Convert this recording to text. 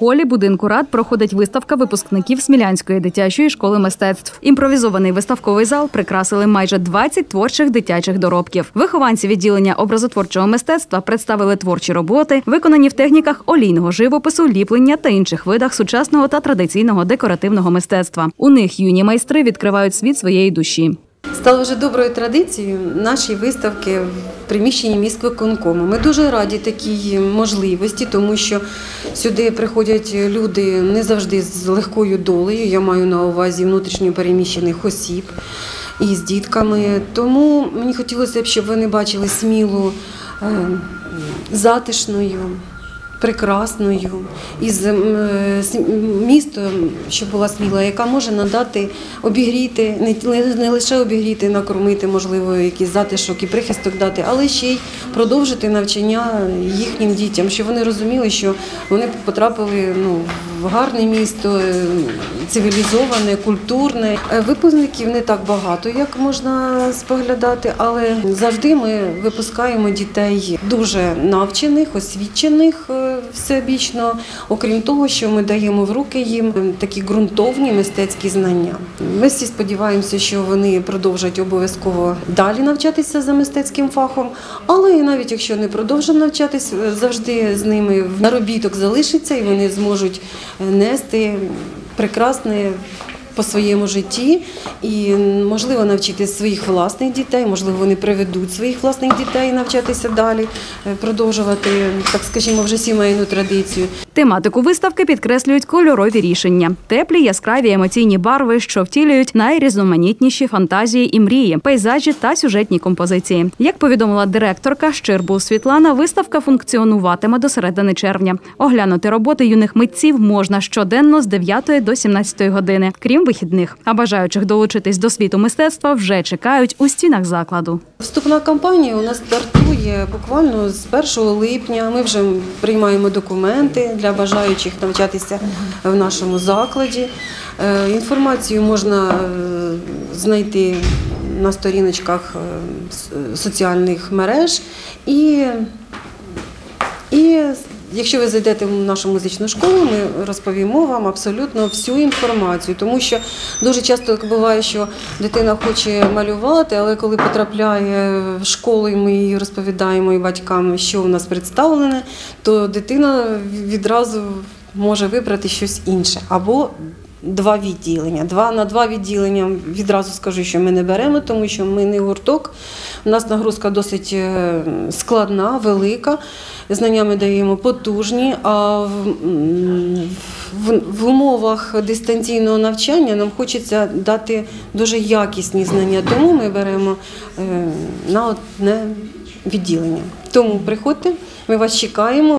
холі будинку рад проходить виставка випускників Смілянської дитячої школи мистецтв. Імпровізований виставковий зал прикрасили майже 20 творчих дитячих доробків. Вихованці відділення образотворчого мистецтва представили творчі роботи, виконані в техніках олійного живопису, ліплення та інших видах сучасного та традиційного декоративного мистецтва. У них юні майстри відкривають світ своєї душі. Стало вже доброю традицією наші виставки в приміщенні міськвиконкому. Ми дуже раді такій можливості, тому що сюди приходять люди не завжди з легкою долею. Я маю на увазі внутрішньо переміщених осіб і з дітками. Тому мені хотілося б, щоб вони бачили смілу, е, затишною. Прекрасною із м, е, с- місто, що була сміла, яка може надати обігріти, не лише обігріти, накормити, можливо, якийсь затишок і прихисток дати, але ще й продовжити навчання їхнім дітям, щоб вони розуміли, що вони потрапили ну, в гарне місто, е, цивілізоване, культурне. Е, Випускників не так багато, як можна споглядати, але завжди ми випускаємо дітей дуже навчених, освічених е, всебічно. Окрім того, що ми даємо в руки їм такі ґрунтовні мистецькі знання. Ми всі сподіваємося, що вони продовжать обов'язково далі навчатися за мистецьким фахом, але і навіть якщо не продовжать навчатись, е, завжди з ними наробіток залишиться і вони зможуть нести прекрасне по своєму житті і можливо навчити своїх власних дітей, можливо, вони приведуть своїх власних дітей навчатися далі, е, продовжувати, так скажімо, вже сімейну традицію. Тематику виставки підкреслюють кольорові рішення, теплі, яскраві емоційні барви, що втілюють найрізноманітніші фантазії і мрії, пейзажі та сюжетні композиції. Як повідомила директорка Щирбул Світлана, виставка функціонуватиме до середини червня. Оглянути роботи юних митців можна щоденно з 9 до 17 години, крім вихідних. А бажаючих долучитись до світу мистецтва вже чекають у стінах закладу. Вступна кампанія у нас стартує буквально з 1 липня. Ми вже приймаємо документи для бажаючих навчатися в нашому закладі. Е, Інформацію можна е, знайти на сторіночках е, соціальних мереж і якщо ви зайдете в нашу музичну школу, ми розповімо вам абсолютно всю інформацію, тому що дуже часто буває, що дитина хоче малювати, але коли потрапляє в школу, і ми її розповідаємо і батькам, що у нас представлене, то дитина відразу може вибрати щось інше. Або Два відділення. Два на два відділення відразу скажу, що ми не беремо, тому що ми не гурток. У нас нагрузка досить е, складна, велика. Знання ми даємо потужні, а в, в, в умовах дистанційного навчання нам хочеться дати дуже якісні знання. Тому ми беремо е, на одне відділення. Тому приходьте, ми вас чекаємо.